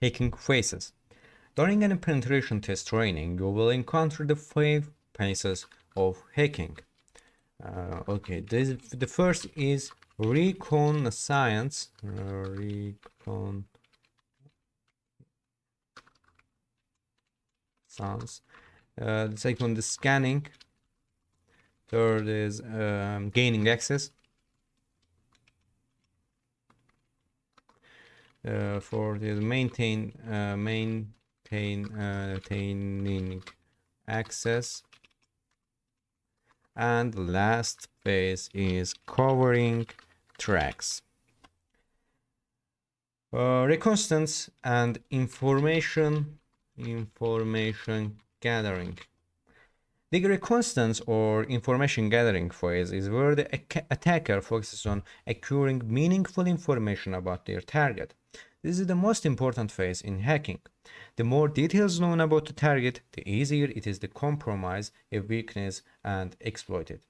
hacking phases. During any penetration test training, you will encounter the five phases of hacking. Uh, okay, this, the first is reconnaissance. Uh, recon sounds. Uh, the second is scanning. Third is um, gaining access. Uh, fourth is maintain uh, maintain uh, maintaining access. And last phase is covering tracks. Uh, reconnaissance and information information gathering. The reconnaissance or information gathering phase is where the attacker focuses on acquiring meaningful information about their target. This is the most important phase in hacking. The more details known about the target, the easier it is to compromise a weakness and exploit it.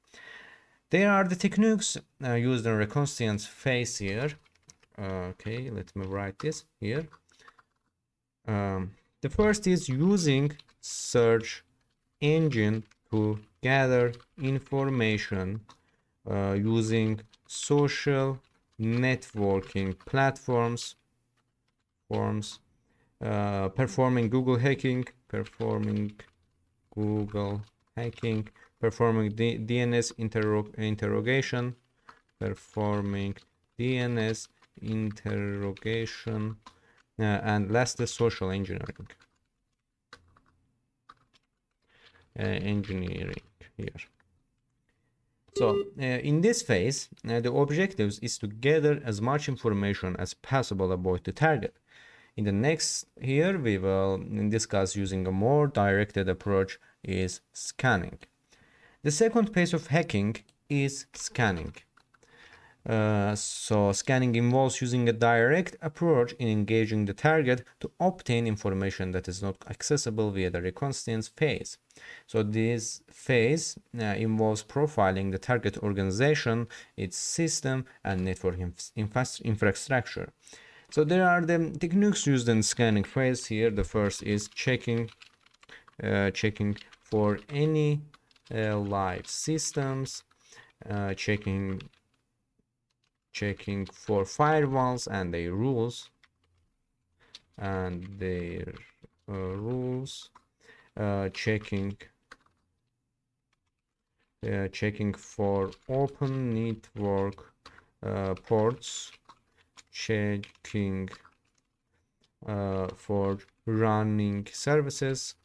There are the techniques uh, used in reconnaissance phase here. Okay, let me write this here. Um, the first is using search engine to gather information uh, using social networking platforms forms uh, performing google hacking performing google hacking performing D dns interrogation performing dns interrogation uh, and lastly social engineering. Uh, engineering here. So uh, in this phase uh, the objectives is to gather as much information as possible about the target in the next here we will discuss using a more directed approach is scanning the second phase of hacking is scanning uh, so scanning involves using a direct approach in engaging the target to obtain information that is not accessible via the reconnaissance phase. So this phase uh, involves profiling the target organization, its system and network inf infrastructure. So there are the techniques used in scanning phase here. The first is checking, uh, checking for any uh, live systems, uh, checking checking for firewalls and their rules and their uh, rules uh, checking uh, checking for open network ports checking uh, for running services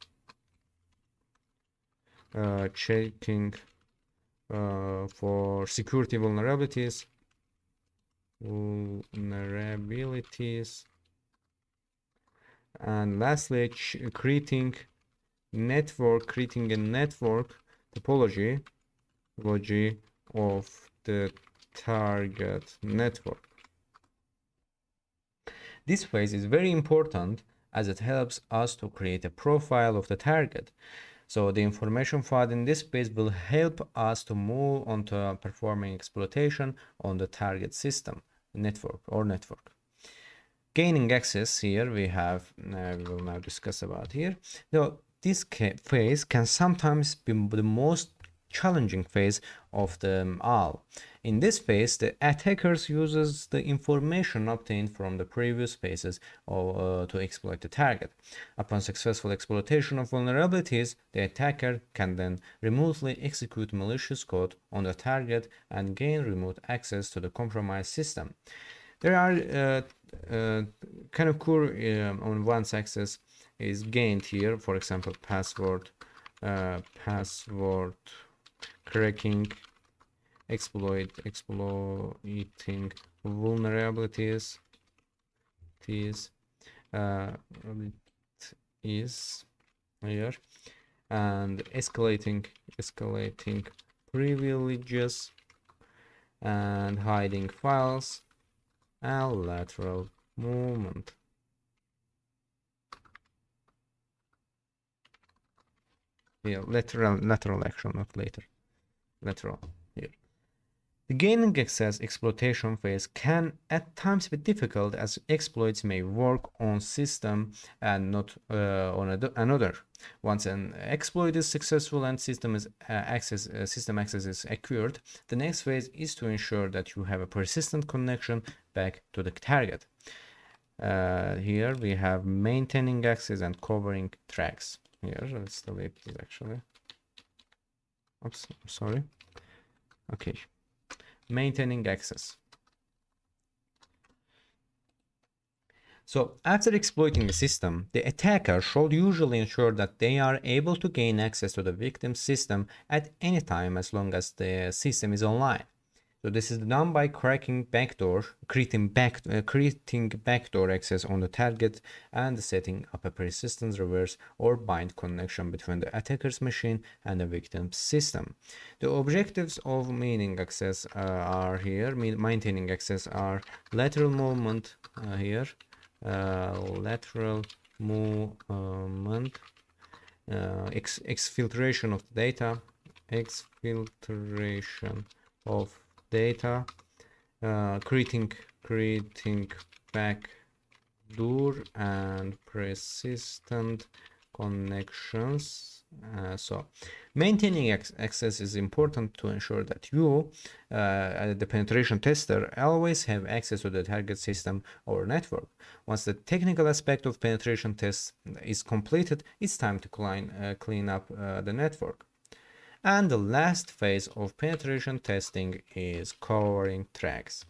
uh, checking for security vulnerabilities vulnerabilities and lastly creating network creating a network topology topology of the target network this phase is very important as it helps us to create a profile of the target. So the information found in this phase will help us to move on to performing exploitation on the target system network or network. Gaining access here we have uh, we will now discuss about here. Now this phase can sometimes be the most challenging phase of the all in this phase the attackers uses the information obtained from the previous phases or, uh, to exploit the target. Upon successful exploitation of vulnerabilities the attacker can then remotely execute malicious code on the target and gain remote access to the compromised system. There are uh, uh, kind of cool um, on once access is gained here for example password uh, password cracking exploit exploiting vulnerabilities. Is uh, is here. And escalating escalating privileges. And hiding files. And lateral movement yeah lateral lateral action not later lateral here The gaining access exploitation phase can at times be difficult as exploits may work on system and not uh, on another. Once an exploit is successful and system is uh, access uh, system access is acquired, the next phase is to ensure that you have a persistent connection back to the target. Uh, here we have maintaining access and covering tracks. Here, let's delete this actually. Oops, sorry. Okay maintaining access. So after exploiting the system, the attacker should usually ensure that they are able to gain access to the victim's system at any time as long as the system is online. So this is done by cracking backdoor, creating, back, uh, creating backdoor access on the target and setting up a persistence reverse or bind connection between the attacker's machine and the victim's system. The objectives of maintaining access uh, are here, maintaining access are lateral movement uh, here, uh, lateral movement, uh, ex exfiltration of the data, exfiltration of data uh, creating creating backdoor and persistent connections. Uh, so maintaining access is important to ensure that you uh, the penetration tester always have access to the target system or network. Once the technical aspect of penetration test is completed it's time to clean, uh, clean up uh, the network and the last phase of penetration testing is covering tracks.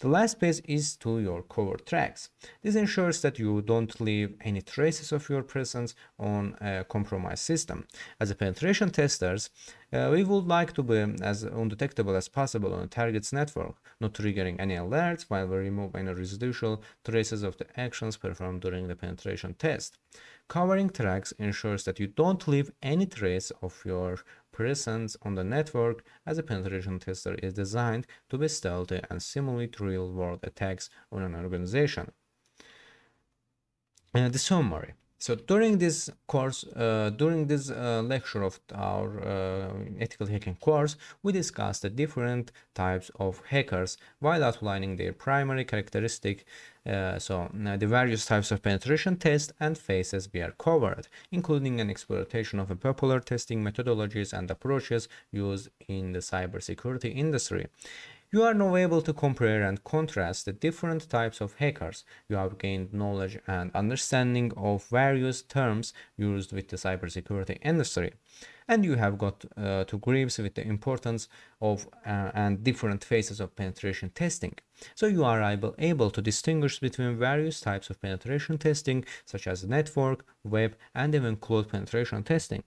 The last phase is to your covered tracks. This ensures that you don't leave any traces of your presence on a compromised system. As a penetration testers, uh, we would like to be as undetectable as possible on a target's network, not triggering any alerts while we remove any residual traces of the actions performed during the penetration test. Covering tracks ensures that you don't leave any trace of your presence on the network as a penetration tester is designed to be stealthy and simulate real-world attacks on an organization. Uh, the summary. So during this course, uh, during this uh, lecture of our uh, ethical hacking course, we discussed the different types of hackers while outlining their primary characteristic uh, so uh, the various types of penetration tests and phases we are covered, including an exploitation of the popular testing methodologies and approaches used in the cybersecurity industry. You are now able to compare and contrast the different types of hackers. You have gained knowledge and understanding of various terms used with the cybersecurity industry and you have got uh, to grips with the importance of uh, and different phases of penetration testing. So you are able, able to distinguish between various types of penetration testing such as network, web and even cloud penetration testing.